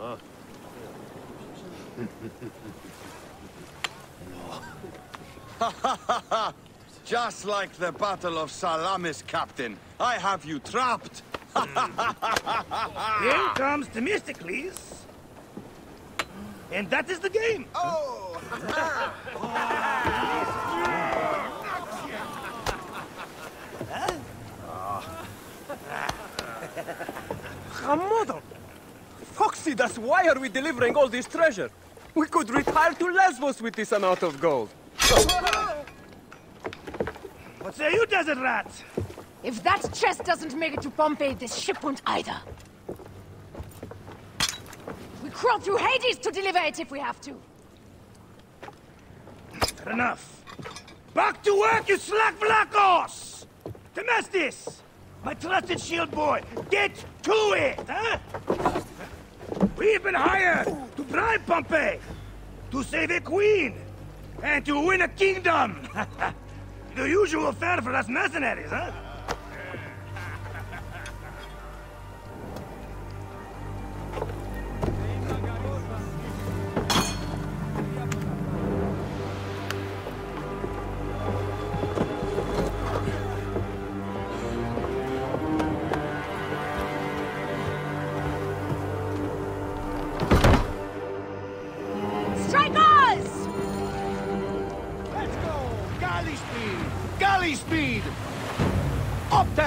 Just like the Battle of Salamis, Captain. I have you trapped. Here comes Themistocles. And that is the game. Oh! Hamadon! Ah. Foxy, that's why are we delivering all this treasure? We could retire to Lesbos with this amount of gold. What say you, desert rats? If that chest doesn't make it to Pompeii, this ship won't either. We crawl through Hades to deliver it if we have to. Fair Enough. Back to work, you slack vlakos! Temestis! My trusted shield boy, get to it, huh? We've been hired to bribe Pompey, to save a queen, and to win a kingdom! the usual fare for us mercenaries, huh?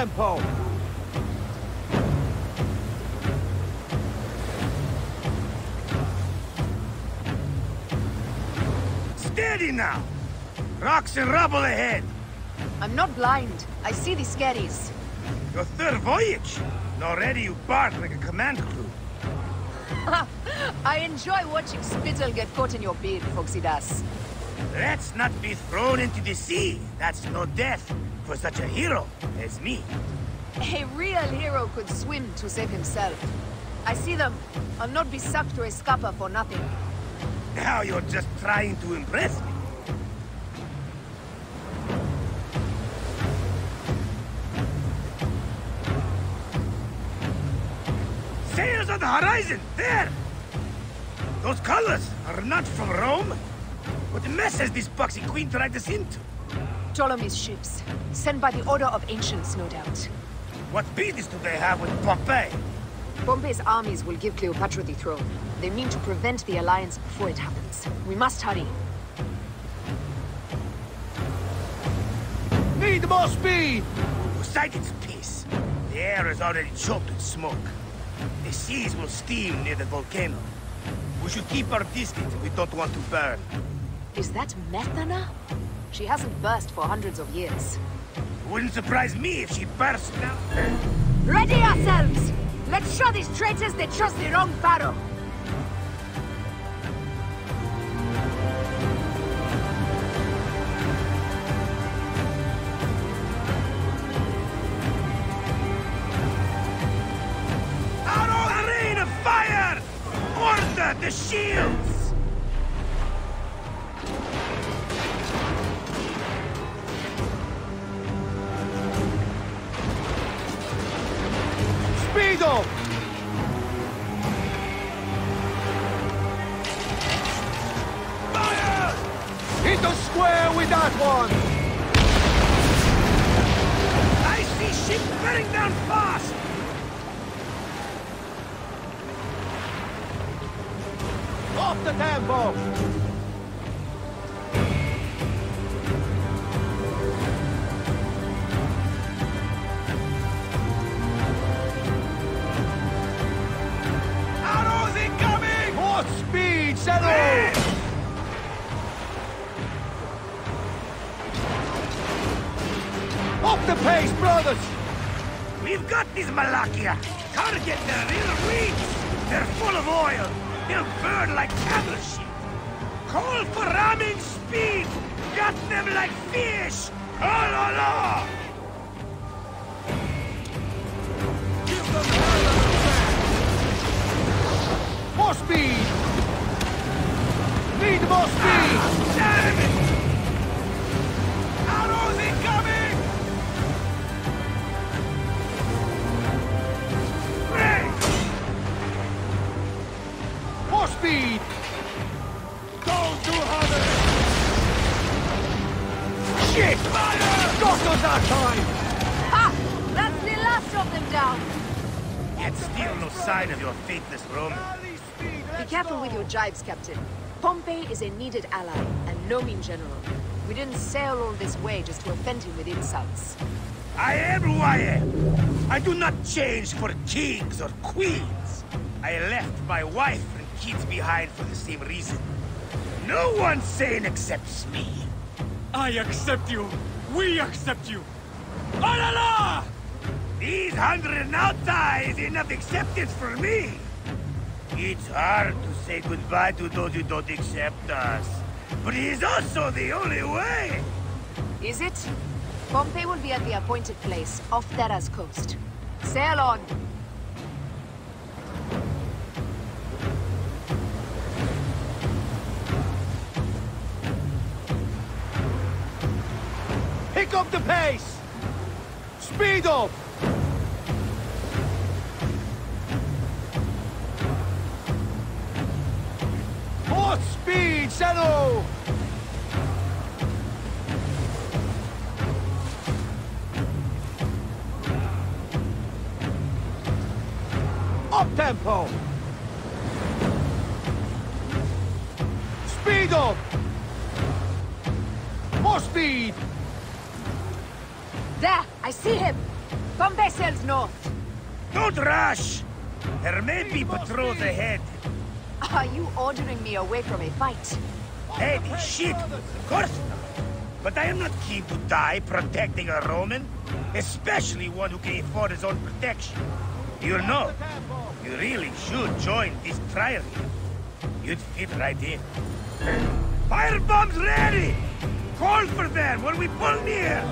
Tempo! Steady now! Rocks and rubble ahead! I'm not blind. I see the skerries. Your third voyage! And already you bark like a command crew. I enjoy watching spittle get caught in your beard, Phoxidas. Let's not be thrown into the sea. That's no death for such a hero as me. A real hero could swim to save himself. I see them. I'll not be sucked to a scupper for nothing. Now you're just trying to impress me. Sails on the horizon! There! Those colors are not from Rome. What mess has this boxy queen dragged us into? Ptolemy's ships. Sent by the Order of Ancients, no doubt. What business do they have with Pompey? Pompey's armies will give Cleopatra the throne. They mean to prevent the alliance before it happens. We must hurry. Need more speed! Poseidon's peace. The air is already choked with smoke. The seas will steam near the volcano. We should keep our distance if we don't want to burn. Is that Methana? She hasn't burst for hundreds of years. Wouldn't surprise me if she burst now. Ready ourselves! Let's show these traitors they chose the wrong pharaoh! I see ship bearing down fast! Off the tempo! Arrows incoming! More speed, settle! The pace, brothers! We've got these Malakia! Target their rear wings! They're full of oil! They'll burn like cattle sheep! Call for ramming speed! Got them like fish! Oh la jibes, Captain. Pompey is a needed ally, and no mean general. We didn't sail all this way just to offend him with insults. I am who I am. I do not change for kings or queens. I left my wife and kids behind for the same reason. No one sane accepts me. I accept you. We accept you. Alala! These hundred nauta is enough acceptance for me. It's hard to say goodbye to those who don't accept us. But it is also the only way. Is it? Pompey will be at the appointed place, off Terra's coast. Sail on! Pick up the pace! Speed up! Shadow! Up tempo! Speed up! More speed! There! I see him! Pompey sails north. Don't rush! There may be patrols ahead. Are you ordering me away from a fight? Heavy shit, of course not. But I am not keen to die protecting a Roman, especially one who can afford his own protection. You know, you really should join this trial. You'd fit right in. Firebombs ready! Call for them when we pull near!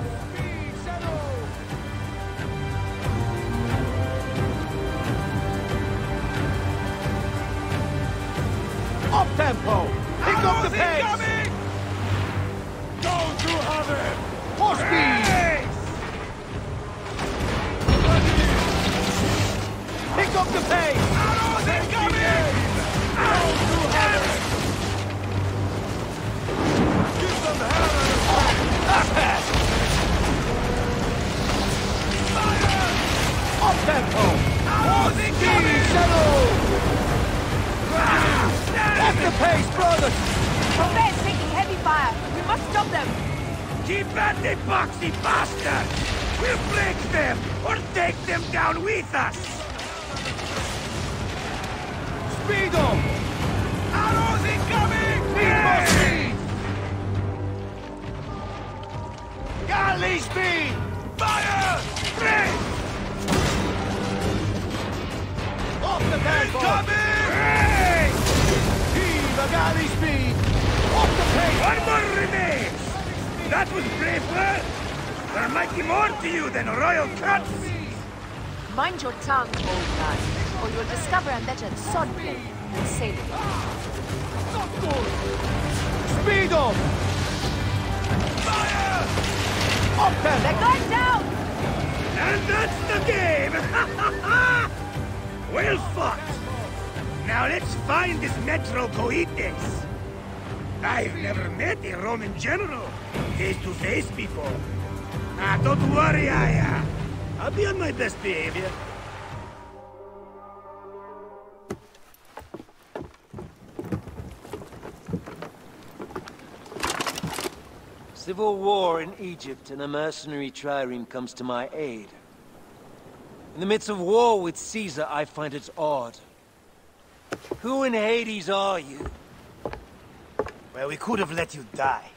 Tempo! Pick up the pace! You have it! More speed! Pick up the pace! Arrows incoming! You have it! Give them hell! That pass! Fire! Up tempo! Arrows incoming! Settle! Off the pace, brothers! Pompey is taking heavy fire. We must stop them. Keep at the boxy bastard! We'll break them, or take them down with us! Speed to you than royal cuts! Mind your tongue, old man, or you'll discover I'm better at swordplay than sailing. Speed up! Fire! Open! They're going down! And that's the game! well fought! Now let's find this Metro Coites. I've never met a Roman general face to face before. Ah, don't worry, Aya. I'll be on my best behavior. Civil war in Egypt and a mercenary trireme comes to my aid. In the midst of war with Caesar, I find it odd. Who in Hades are you? Well, we could have let you die.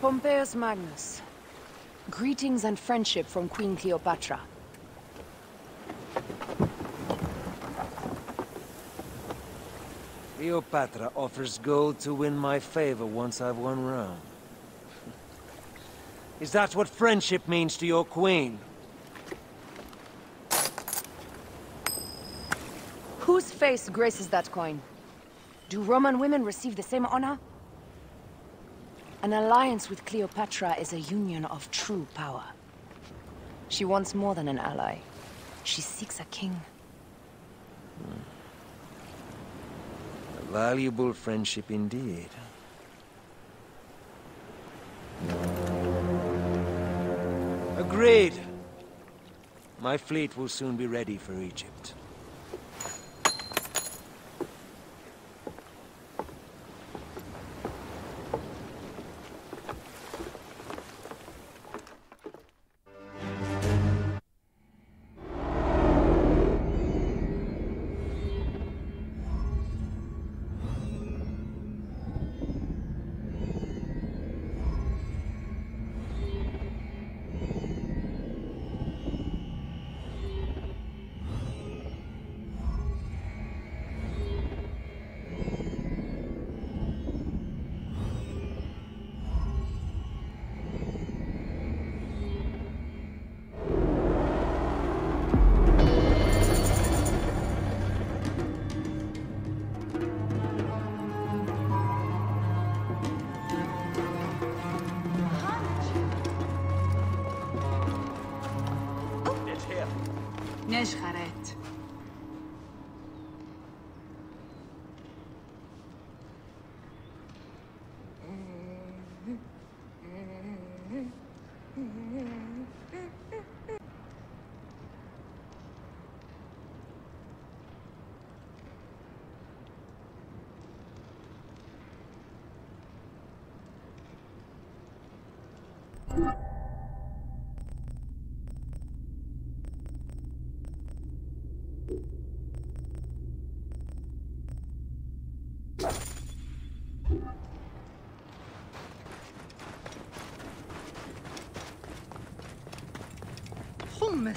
Pompeius Magnus. Greetings and friendship from Queen Cleopatra. Cleopatra offers gold to win my favor once I've won Rome. Is that what friendship means to your queen? Whose face graces that coin? Do Roman women receive the same honor? An alliance with Cleopatra is a union of true power. She wants more than an ally. She seeks a king. A valuable friendship indeed. Agreed. My fleet will soon be ready for Egypt.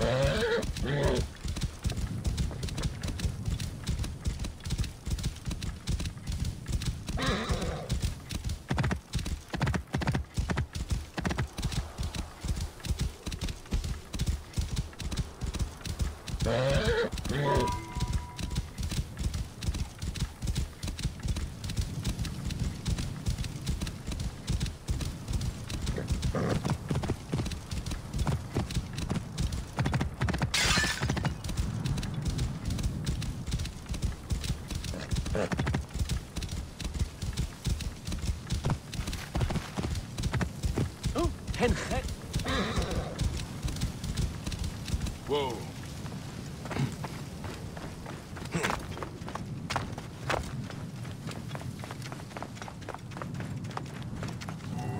Uh...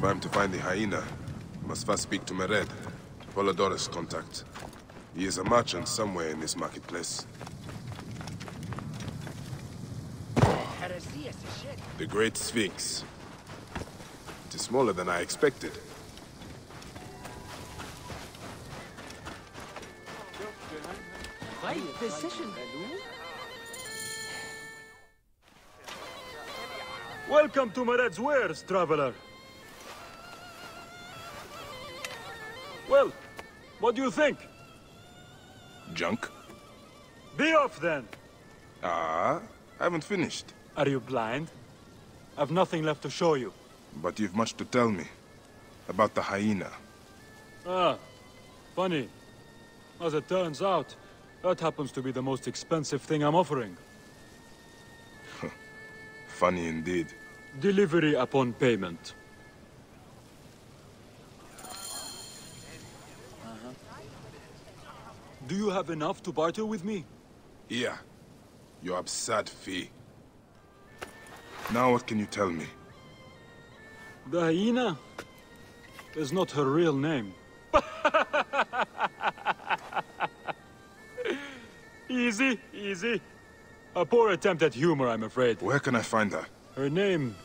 If I'm to find the hyena, I must first speak to Mered, Apollodorus' contact. He is a merchant somewhere in this marketplace. The Great Sphinx. It is smaller than I expected. Right decision. Welcome to Mered's wares, traveler. What do you think? Junk? Be off then. Ah, I haven't finished. Are you blind? I've nothing left to show you. But you've much to tell me. About the hyena. Ah, funny. As it turns out, that happens to be the most expensive thing I'm offering. Funny indeed. Delivery upon payment. Do you have enough to barter with me? Here. You're absurd, Fee. Now what can you tell me? The hyena is not her real name. easy, easy. A poor attempt at humor, I'm afraid. Where can I find her? Her name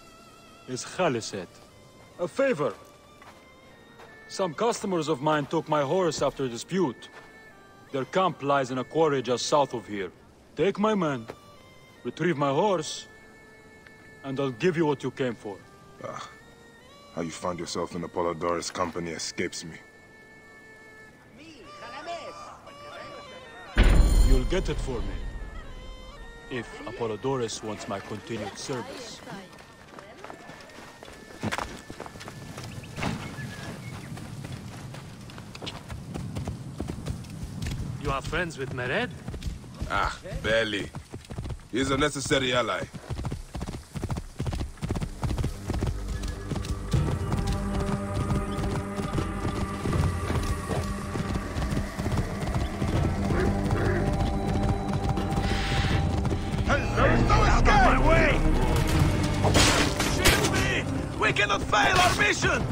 is Khaliset. A favor. Some customers of mine took my horse after a dispute. Their camp lies in a quarry just south of here. Take my men, retrieve my horse, and I'll give you what you came for. Ah, how you found yourself in Apollodorus' company escapes me. You'll get it for me. If Apollodorus wants my continued service. You are friends with Mered? Ah, barely. He's a necessary ally. Out of my way! Me! We cannot fail our mission!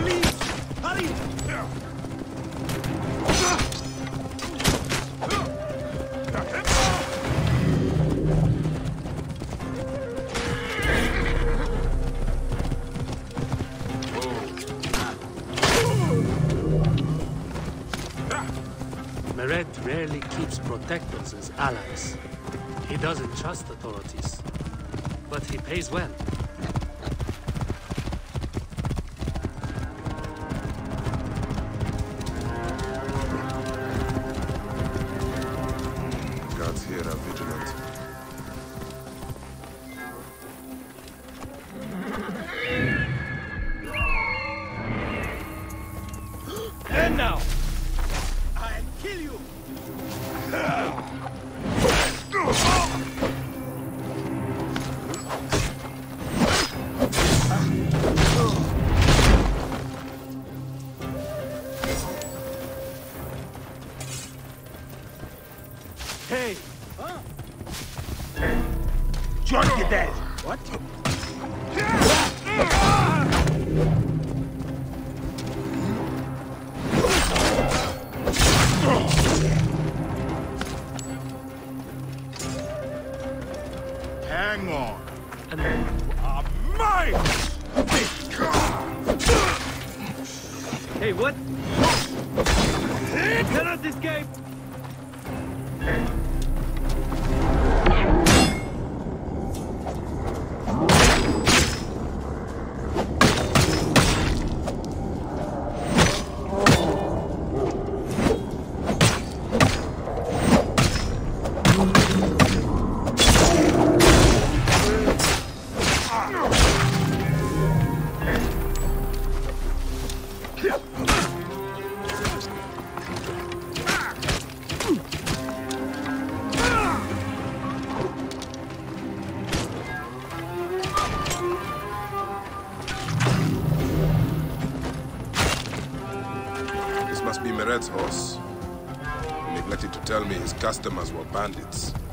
Please, hurry! Mered rarely keeps protectors as allies. He doesn't trust authorities. But he pays well. Hey, what? Cannot escape! Customers were bandits.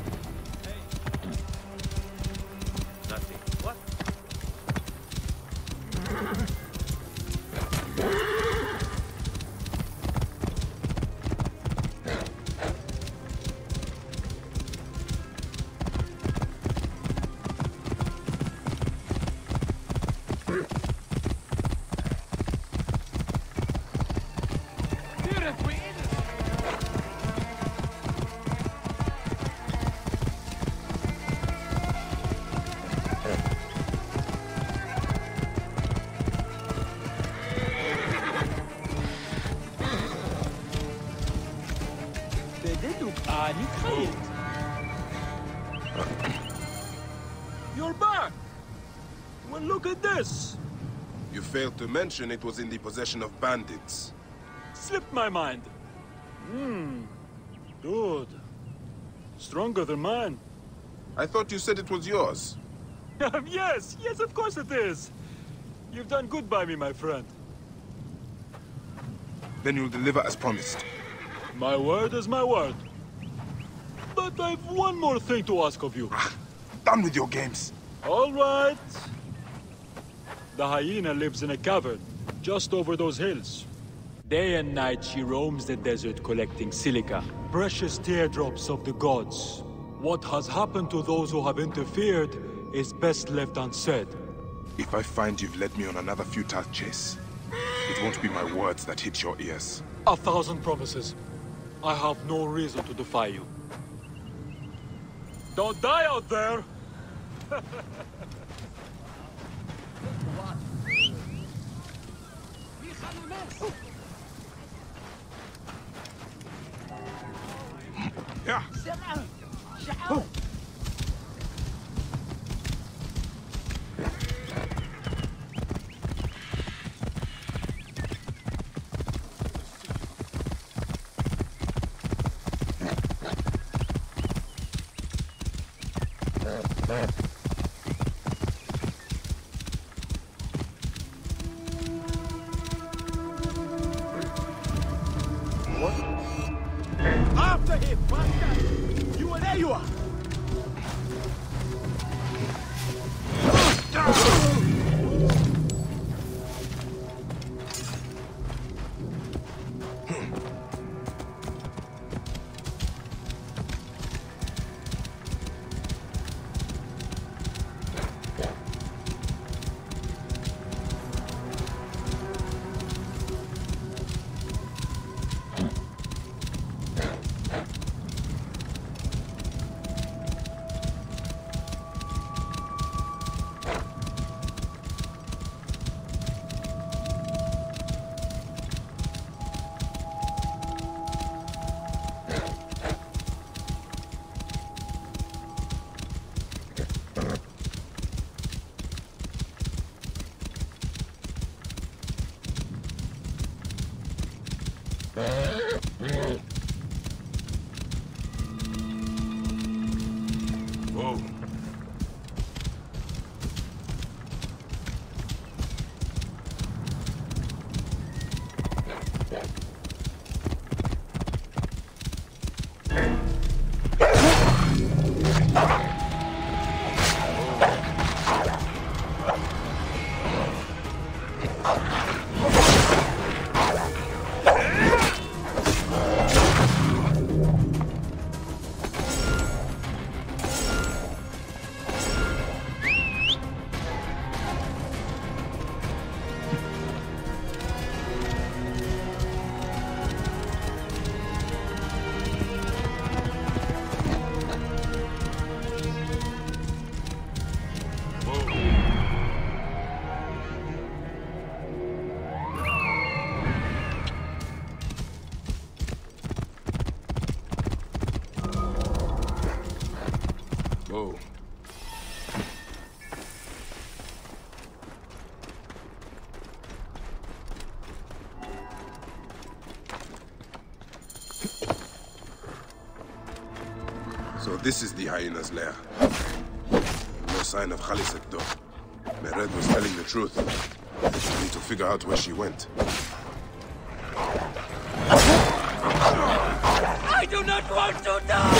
Well, look at this! You failed to mention it was in the possession of bandits. Slipped my mind. Hmm. Good. Stronger than mine. I thought you said it was yours. yes, yes, of course it is. You've done good by me, my friend. Then you'll deliver as promised. My word is my word. But I've one more thing to ask of you. Done with your games. All right. The hyena lives in a cavern, just over those hills. Day and night she roams the desert collecting silica, precious teardrops of the gods. What has happened to those who have interfered is best left unsaid. If I find you've led me on another futile chase, it won't be my words that hit your ears. A thousand promises. I have no reason to defy you. Don't die out there! Yeah. After him, bastard! You are there you are! Whoa. Whoa. So this is the hyena's lair. No sign of Khaliset though. Mered was telling the truth. I need to figure out where she went. I do not want to die!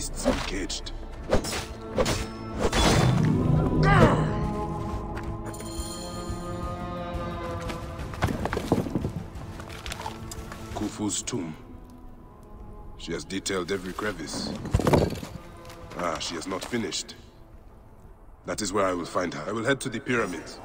Beasts? Khufu's tomb. She has detailed every crevice. Ah, she has not finished. That is where I will find her. I will head to the pyramids.